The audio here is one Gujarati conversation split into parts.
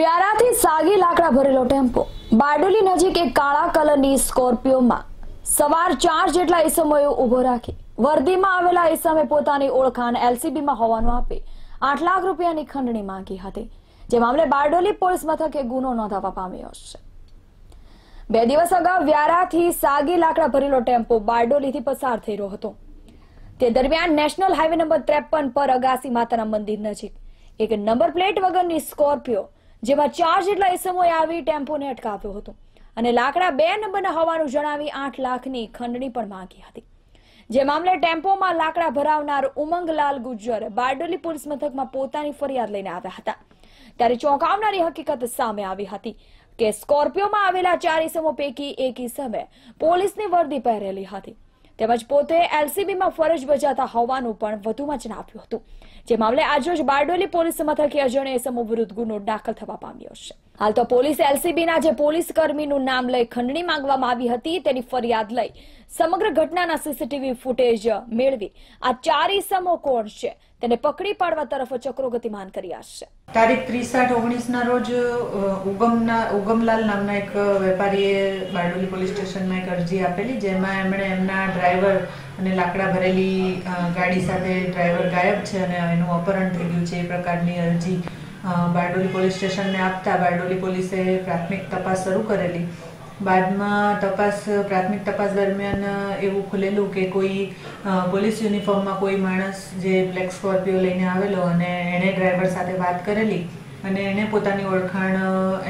વ્યારાથી સાગી લાકડા ભરેલો ટેમ્પો. બારડોલી નજીક એક કાળા કલરની સ્કોર્પિયોમાં સવાર ચાર જેટલા ઈસમોએ ઊભો રાખી. વર્દીમાં આવેલા ઈસમે પોતાની ઓળખાણ એલસીબીમાં હોવાનું આપી આઠ લાખ રૂપિયાની ખંડણી માંગી હતી. જે મામલે બારડોલી પોલીસ મથકે ગુનો નોંધાવા પામ્યો છે. બે દિવસ અગાઉ વ્યારાથી સાગી લાકડા ભરેલો ટેમ્પો બારડોલીથી પસાર થઈ રહ્યો હતો. તે દરમિયાન નેશનલ હાઈવે નંબર ત્રેપન પર અગાસી માતાના મંદિર નજીક એક નંબર પ્લેટ વગરની સ્કોર્પિયો જેમાં ચાર જેટલા એસમોએ આવી ટેમ્પોને અટકાવ્યો હતો. અને લાકડા બે નંબરના હોવાનું જણાવી આઠ લાખની ખંડણી પણ માંગી હતી. જે મામલે ટેમ્પોમાં લાકડા ભરાવનાર ઉમંગલાલ ગુજ્જર બારડોલી પોલીસ મથકમાં પોતાની ફરિયાદ લઈને આવ્યા હતા. ત્યારે ચોંકાવનારી હકીકત સામે આવી હતી કે સ્કોર્પિયોમાં આવેલા ચાર ઇસમો પૈકી એક ઇસમે પોલીસની વર્દી પહેરેલી હતી. તેમજ પોતે એલસીબીમાં ફરજ બજાતા હોવાનું પણ વધુમાં જણાવ્યું હતું. જે મામલે આજરોજ બારડોલી પોલીસ મથકે અજાણ્યા સમૂહ વિરુદ્ધ ગુનો દાખલ થવા પામ્યો છે. હાલ તો પોલીસ એલસીબીના જે પોલીસ કર્મીનું નામ લઈ ખંડણી માંગવામાં આવી હતી, તેની ફરિયાદ લઈ સમગ્ર ઘટનાના સીસીટીવી ફૂટેજ મેળવી. આ ચાર ઇસમો કોણ છે, તેને પકડી પાડવા તરફ ચક્રો ગતિમાન કર્યા છે તારીખ ત્રીસ આઠ ઓગણીસના રોજ ઉગમના, ઉગમલાલ નામના એક વેપારીએ બારડોલી પોલીસ સ્ટેશનમાં એક અરજી આપેલી, જેમાં એમણે એમના ડ્રાઈવર અને લાકડા ભરેલી ગાડી સાથે ડ્રાઈવર ગાયબ છે અને એનું અપહરણ થઈ ગયું છે, એ પ્રકારની અરજી બારડોલી પોલીસ સ્ટેશનને આપતા બારડોલી પોલીસે પ્રાથમિક તપાસ શરૂ કરેલી. બાદમાં તપાસ, પ્રાથમિક તપાસ દરમિયાન એવું ખુલેલું કે કોઈ પોલીસ યુનિફોર્મમાં કોઈ માણસ જે બ્લેક સ્કોર્પિયો લઈને આવેલો અને એણે ડ્રાઈવર સાથે વાત કરેલી અને એણે પોતાની ઓળખાણ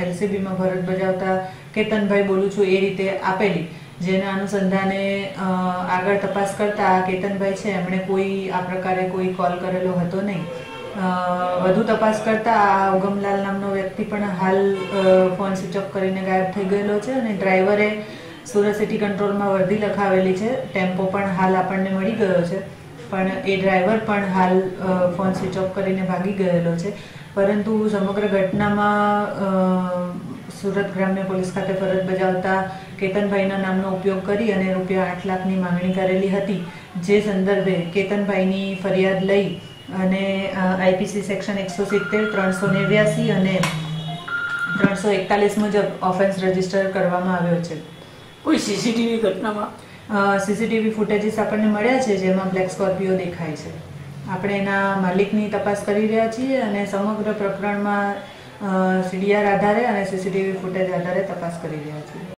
એલસીબીમાં ભરત બજાવતા કેતનભાઈ બોલું છું એ રીતે આપેલી. જેના અનુસંધાને આગળ તપાસ કરતા કેતનભાઈ છે, એમણે કોઈ આ પ્રકારે કોઈ કોલ કરેલો હતો નહીં. વધુ તપાસ કરતા આ ઉગમલાલ નામનો વ્યક્તિ પણ હાલ ફોન સ્વિચ ઓફ કરીને ગાયબ થઈ ગયેલો છે અને ડ્રાઈવરે સુરત સિટી કંટ્રોલમાં વર્દી લખાવેલી છે. ટેમ્પો પણ હાલ આપણને મળી ગયો છે. પણ એ ડ્રાઈવર પણ હાલ ફોન સ્વિચ ઓફ કરીને ભાગી ગયેલો છે. પરંતુ સમગ્ર ઘટનામાં સુરત ગ્રામ્ય પોલીસ ખાતે ફરજ બજાવતા કેતનભાઈના નામનો ઉપયોગ કરી અને રૂપિયા આઠ લાખની માંગણી કરેલી હતી. જે સંદર્ભે કેતનભાઈની ફરિયાદ લઈ અને આઈપીસી સેક્શન એકસો સિત્તેર ત્રણસો નેવ્યાસી અને ત્રણસો એકતાલીસ મુજબ ઓફેન્સ રજિસ્ટર કરવામાં આવ્યો છે. કોઈ સીસીટીવી ઘટનામાં? સીસીટીવી ફૂટેજીસ આપણને મળ્યા છે જેમાં બ્લેક સ્કોર્પિયો દેખાય છે. આપણે એના માલિકની તપાસ કરી રહ્યા છીએ અને સમગ્ર પ્રકરણમાં સીડીઆર આધારે અને સીસીટીવી ફૂટેજ આધારે તપાસ કરી રહ્યા છીએ.